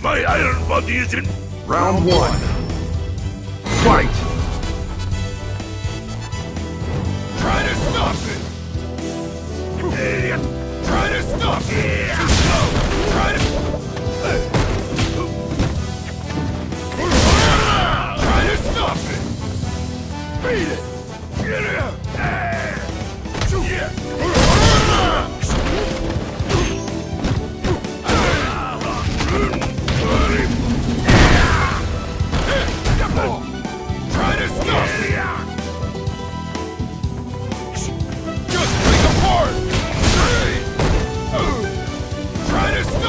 My iron body is in. Round one. Fight! Try to stop it. Try to stop it. Try to. Try to stop it. Beat it. Get it. Try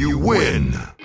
You win!